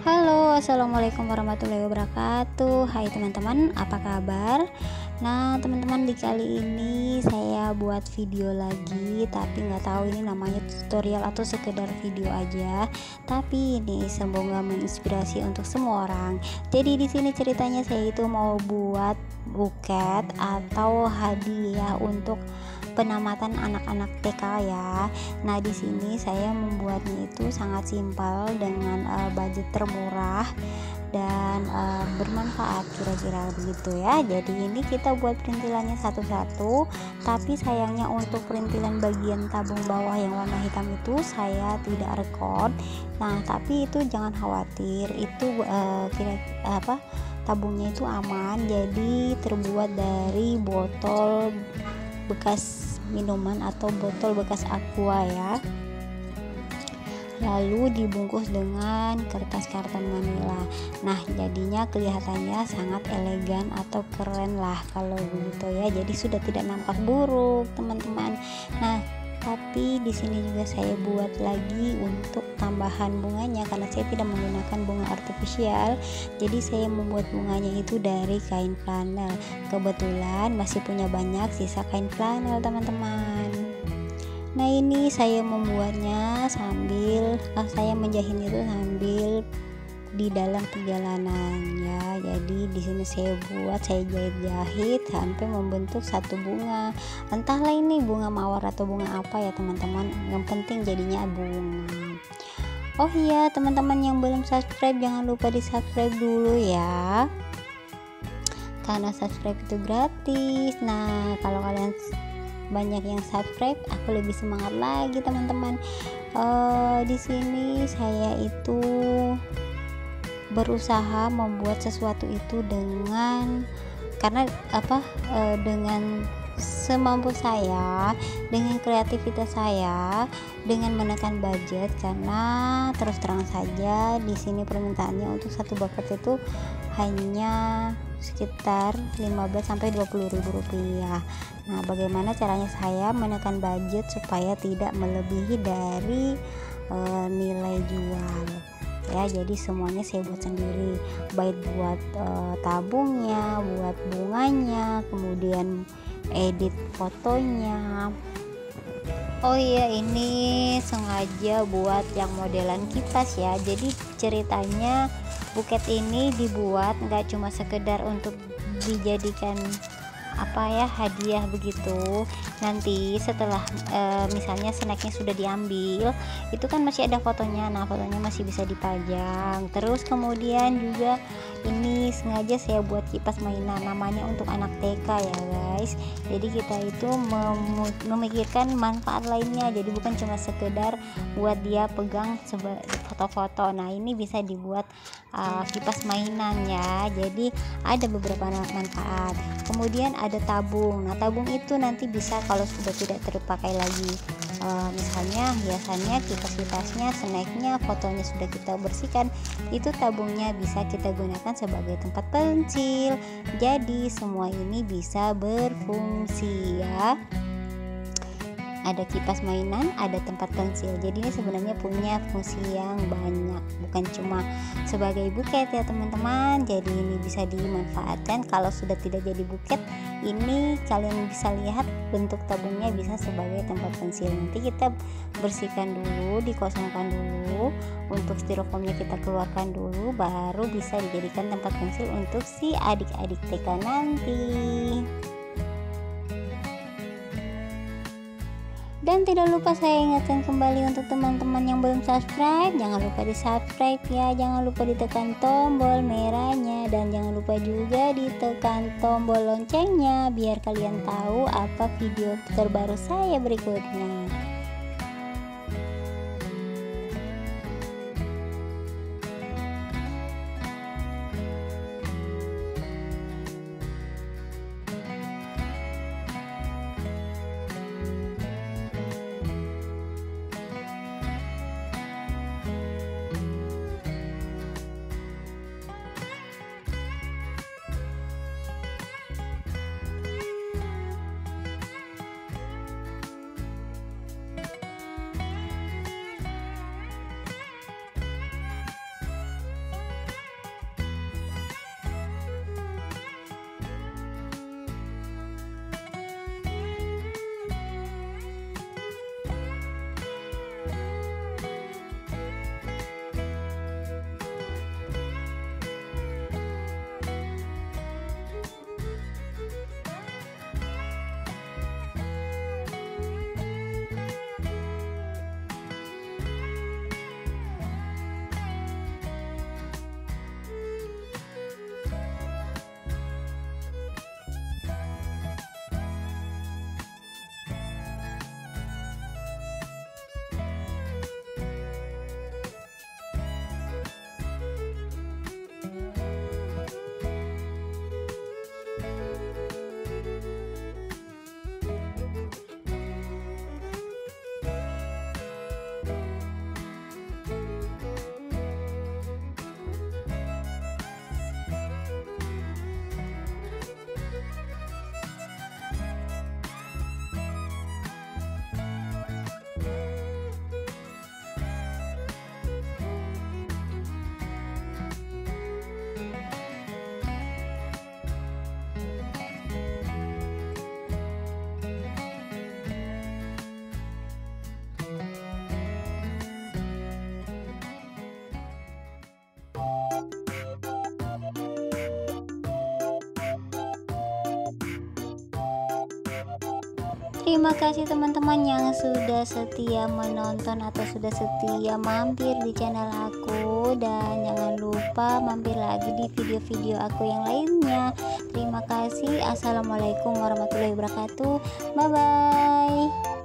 Halo, assalamualaikum warahmatullahi wabarakatuh. Hai teman-teman, apa kabar? Nah, teman-teman di kali ini saya buat video lagi, tapi nggak tahu ini namanya tutorial atau sekedar video aja. Tapi ini semoga menginspirasi untuk semua orang. Jadi di sini ceritanya saya itu mau buat buket atau hadiah untuk penamatan anak-anak TK ya. Nah, di sini saya membuatnya itu sangat simpel dengan uh, budget termurah dan uh, bermanfaat kira-kira begitu ya. Jadi ini kita buat perintilannya satu-satu, tapi sayangnya untuk perintilan bagian tabung bawah yang warna hitam itu saya tidak record. Nah, tapi itu jangan khawatir, itu uh, kira apa tabungnya itu aman. Jadi terbuat dari botol bekas minuman atau botol bekas aqua ya. Lalu dibungkus dengan kertas karton manila nah jadinya kelihatannya sangat elegan atau keren lah kalau begitu ya. Jadi sudah tidak nampak buruk teman-teman. Nah tapi di sini juga saya buat lagi untuk tambahan bunganya karena saya tidak menggunakan bunga artifisial jadi saya membuat bunganya itu dari kain flanel. Kebetulan masih punya banyak sisa kain flanel teman-teman. Nah ini saya membuatnya sambil ah, saya menjahit itu sambil di dalam perjalanan ya jadi di sini saya buat saya jahit-jahit sampai membentuk satu bunga. Entahlah ini bunga mawar atau bunga apa ya teman-teman. Yang penting jadinya bunga. Oh iya teman-teman yang belum subscribe jangan lupa di subscribe dulu ya. Karena subscribe itu gratis. Nah kalau kalian banyak yang subscribe aku lebih semangat lagi teman-teman. Uh, di sini saya itu berusaha membuat sesuatu itu dengan karena apa e, dengan semampu saya dengan kreativitas saya dengan menekan budget karena terus terang saja di sini permintaannya untuk satu bucket itu hanya sekitar 15 sampai 20 ribu rupiah. Nah bagaimana caranya saya menekan budget supaya tidak melebihi dari e, nilai jual ya jadi semuanya saya buat sendiri. Baik buat uh, tabungnya buat bunganya kemudian edit fotonya. Oh iya ini sengaja buat yang modelan kipas ya. Jadi ceritanya buket ini dibuat nggak cuma sekedar untuk dijadikan apa ya hadiah begitu nanti setelah e, misalnya snacknya sudah diambil itu kan masih ada fotonya. Nah fotonya masih bisa dipajang. Terus kemudian juga ini sengaja saya buat kipas mainan namanya untuk anak TK ya guys. Jadi kita itu mem memikirkan manfaat lainnya. Jadi bukan cuma sekedar buat dia pegang foto-foto. Nah ini bisa dibuat uh, kipas mainan ya. Jadi ada beberapa manfaat. Kemudian ada tabung. Nah tabung itu nanti bisa kalau sudah tidak terpakai lagi. Uh, misalnya biasanya kipas-kipasnya snacknya fotonya sudah kita bersihkan itu tabungnya bisa kita gunakan sebagai tempat pensil jadi semua ini bisa berfungsi ya ada kipas mainan, ada tempat pensil. Jadi ini sebenarnya punya fungsi yang banyak, bukan cuma sebagai buket ya teman-teman. Jadi ini bisa dimanfaatkan kalau sudah tidak jadi buket. Ini kalian bisa lihat bentuk tabungnya bisa sebagai tempat pensil. Nanti kita bersihkan dulu, dikosongkan dulu. Untuk styrofoamnya kita keluarkan dulu, baru bisa dijadikan tempat pensil untuk si adik-adik TK nanti. Dan tidak lupa saya ingatkan kembali untuk teman-teman yang belum subscribe, jangan lupa di subscribe ya, jangan lupa ditekan tombol merahnya dan jangan lupa juga ditekan tombol loncengnya biar kalian tahu apa video terbaru saya berikutnya. Terima kasih teman-teman yang sudah setia menonton atau sudah setia mampir di channel aku dan jangan lupa mampir lagi di video-video aku yang lainnya. Terima kasih. Assalamualaikum warahmatullahi wabarakatuh. Bye bye.